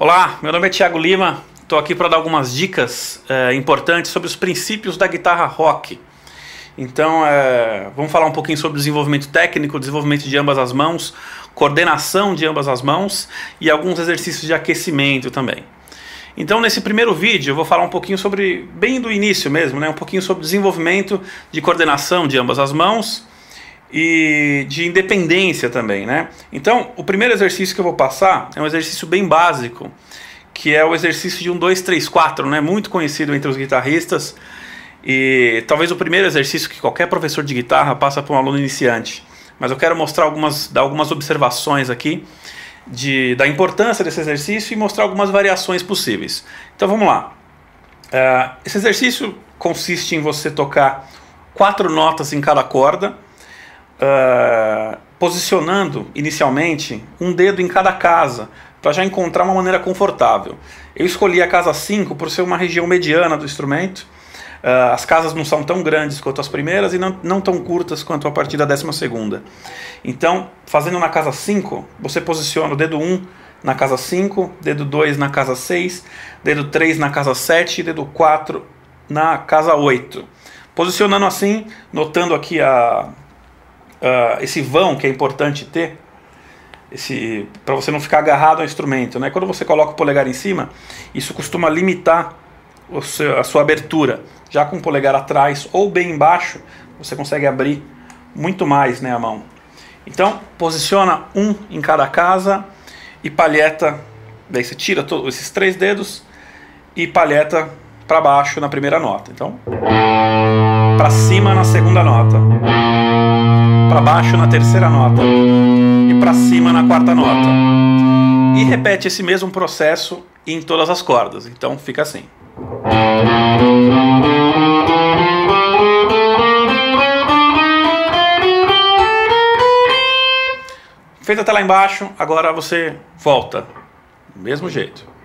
Olá, meu nome é Thiago Lima, estou aqui para dar algumas dicas é, importantes sobre os princípios da guitarra rock. Então, é, vamos falar um pouquinho sobre desenvolvimento técnico, desenvolvimento de ambas as mãos, coordenação de ambas as mãos e alguns exercícios de aquecimento também. Então, nesse primeiro vídeo, eu vou falar um pouquinho sobre, bem do início mesmo, né, um pouquinho sobre desenvolvimento de coordenação de ambas as mãos e de independência também, né? Então, o primeiro exercício que eu vou passar é um exercício bem básico, que é o exercício de um 2 3 4, né? Muito conhecido entre os guitarristas e talvez o primeiro exercício que qualquer professor de guitarra passa para um aluno iniciante. Mas eu quero mostrar algumas dar algumas observações aqui de, da importância desse exercício e mostrar algumas variações possíveis. Então vamos lá. Uh, esse exercício consiste em você tocar quatro notas em cada corda uh, posicionando inicialmente um dedo em cada casa para já encontrar uma maneira confortável. Eu escolhi a casa 5 por ser uma região mediana do instrumento. Uh, as casas não são tão grandes quanto as primeiras e não, não tão curtas quanto a partir da décima segunda. Então, fazendo na casa 5, você posiciona o dedo 1 um na casa 5, dedo 2 na casa 6, dedo 3 na casa 7 e dedo 4 na casa 8. Posicionando assim, notando aqui a, uh, esse vão que é importante ter, esse para você não ficar agarrado ao instrumento, né? Quando você coloca o polegar em cima, isso costuma limitar seu, a sua abertura. Já com o polegar atrás ou bem embaixo, você consegue abrir muito mais, né, a mão. Então, posiciona um em cada casa e palheta, daí você tira todos esses três dedos e palheta para baixo na primeira nota. Então, para cima na segunda nota para baixo na terceira nota e para cima na quarta nota. E repete esse mesmo processo em todas as cordas. Então fica assim. Feito até lá embaixo, agora você volta. Do mesmo jeito.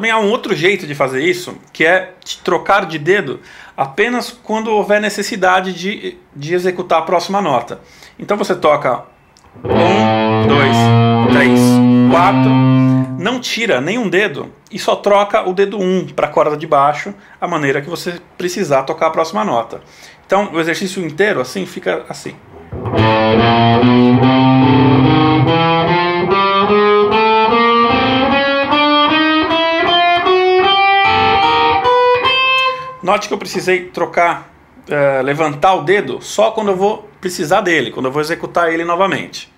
Também há um outro jeito de fazer isso, que é trocar de dedo apenas quando houver necessidade de, de executar a próxima nota. Então você toca um, dois, três, quatro, não tira nenhum dedo e só troca o dedo 1 um para a corda de baixo, a maneira que você precisar tocar a próxima nota. Então o exercício inteiro assim fica assim. Note que eu precisei trocar, uh, levantar o dedo só quando eu vou precisar dele, quando eu vou executar ele novamente.